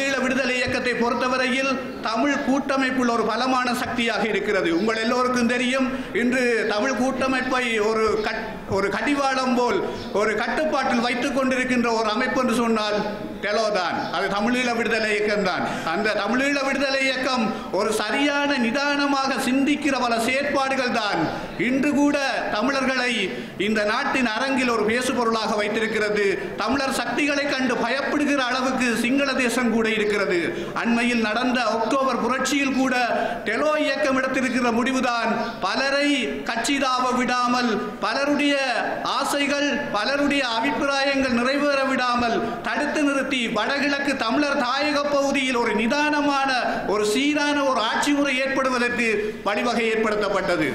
Lee. விடுதலை இயக்கத்தை பொறுத்தவரையில் தமிழ் கூட்டமைப்புள்ள ஒரு பலமான சக்தியாக இருக்கிறது. உங்கள் எல்லோருக்கும் தெரியும் இன்று தமிழ் கூட்டமைப்பை ஒரு கட் ஒரு கடிவாளம் போல் ஒரு கட்டுப்பாட்டில் வைத்துக் கொண்டிருக்கின்ற ஒரு அமைப்பு என்று சொன்னால் டெலோதான். அது தமிழீழ விடுதலை இயக்கம் தான் அந்த தமிழீழ விடுதலை இயக்கம் ஒரு சரியான நிதானமாக சிந்திக்கிற பல செயற்பாடுகள் தான் இன்று கூட தமிழர்களை இந்த நாட்டின் அரங்கில் ஒரு பேசுபொருளாக வைத்திருக்கிறது. தமிழர் சக்திகளை கண்டு பயப்படுகிற அளவுக்கு சிங்கள தேசம் கூட இருக்கிறது. அண்மையில் நடந்த அக்டோபர் புரட்சியில் கூட டெலோ இயக்கம் எடுத்திருக்கிற முடிவுதான். பலரை கட்சிதாவ விடாமல் பலருடைய ஆசைகள் பலருடைய அபிப்பிராயங்கள் நிறைவேற விடாமல் தடுத்து நிறுத்தி வடகிழக்கு தமிழர் தாயக பகுதியில் ஒரு நிதானமான ஒரு சீரான ஒரு ஆட்சி முறை ஏற்படுவதற்கு வழிவகை ஏற்படுத்தப்பட்டது.